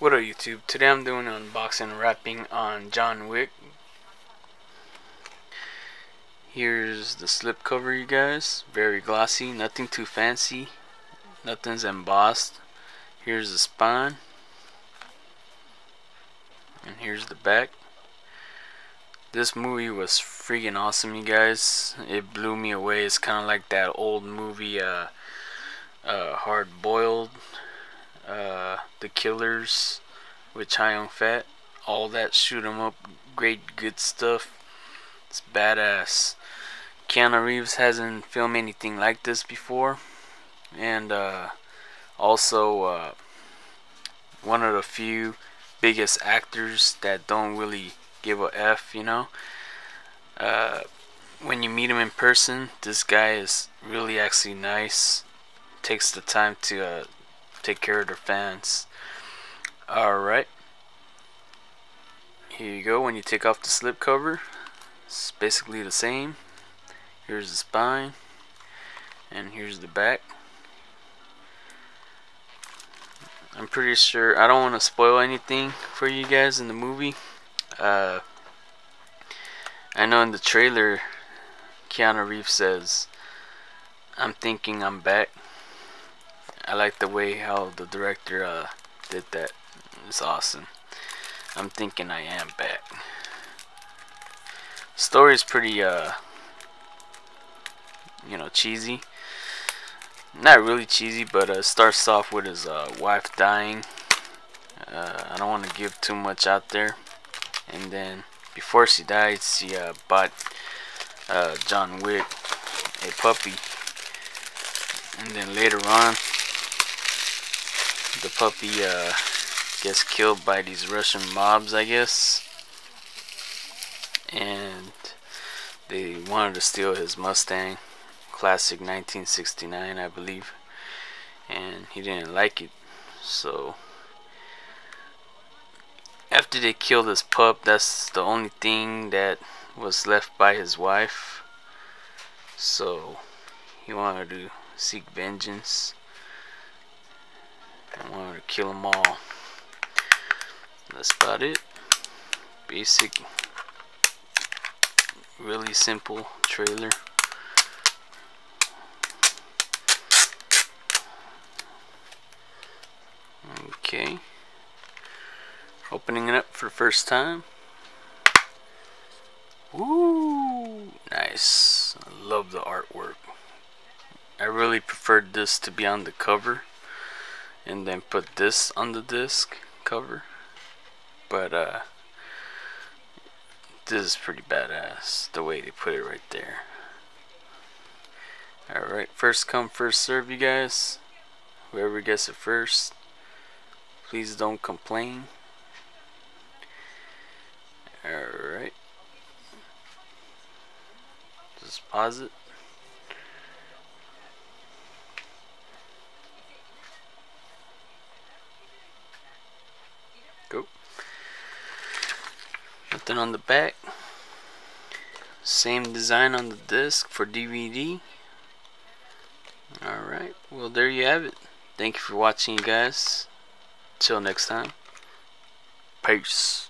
What up YouTube? Today I'm doing an unboxing and wrapping on John Wick. Here's the slip cover you guys. Very glossy, nothing too fancy. Nothing's embossed. Here's the spine. And here's the back. This movie was freaking awesome you guys. It blew me away. It's kind of like that old movie uh, uh, Hard Boiled The Killers with Chow Yun-fat. All that shoot 'em up, great good stuff. It's badass. Keanu Reeves hasn't filmed anything like this before, and uh, also uh, one of the few biggest actors that don't really give a f. You know, uh, when you meet him in person, this guy is really actually nice. Takes the time to uh, take care of their fans. Alright. Here you go when you take off the slip cover. It's basically the same. Here's the spine. And here's the back. I'm pretty sure I don't want to spoil anything for you guys in the movie. Uh, I know in the trailer Keanu Reeves says I'm thinking I'm back I like the way how the director uh, did that. It's awesome. I'm thinking I am back. Story is pretty, uh, you know, cheesy. Not really cheesy, but uh, starts off with his uh, wife dying. Uh, I don't want to give too much out there. And then before she died, she uh, bought uh, John Wick a puppy. And then later on, the puppy uh, gets killed by these Russian mobs, I guess. And they wanted to steal his Mustang, classic 1969, I believe. And he didn't like it, so after they killed his pup, that's the only thing that was left by his wife. So he wanted to seek vengeance. I wanted to kill them all. That's about it. Basic, really simple trailer. Okay. Opening it up for the first time. Woo! Nice. I love the artwork. I really preferred this to be on the cover and then put this on the disc cover but uh this is pretty badass the way they put it right there. Alright first come first serve you guys. Whoever gets it first please don't complain. Alright. Just pause it Nothing on the back. Same design on the disc for DVD. Alright, well there you have it. Thank you for watching guys. Till next time. Peace.